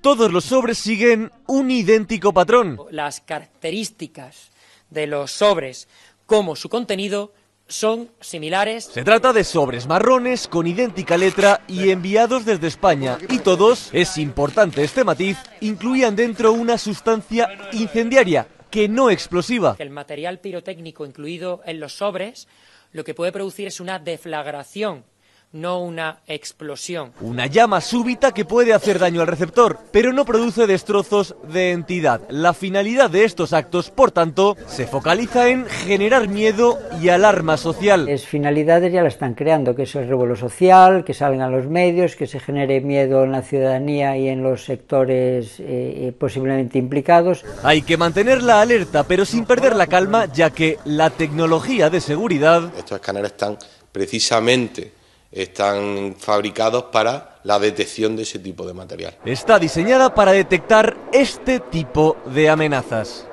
Todos los sobres siguen un idéntico patrón. Las características de los sobres como su contenido son similares. Se trata de sobres marrones con idéntica letra y enviados desde España. Y todos, es importante este matiz, incluían dentro una sustancia incendiaria, que no explosiva. El material pirotécnico incluido en los sobres lo que puede producir es una deflagración no una explosión. Una llama súbita que puede hacer daño al receptor, pero no produce destrozos de entidad. La finalidad de estos actos, por tanto, se focaliza en generar miedo y alarma social. Es finalidades ya la están creando, que es el revuelo social, que salgan los medios, que se genere miedo en la ciudadanía y en los sectores eh, eh, posiblemente implicados. Hay que mantener la alerta, pero sin perder la calma, ya que la tecnología de seguridad... Estos escáneres están precisamente están fabricados para la detección de ese tipo de material. Está diseñada para detectar este tipo de amenazas.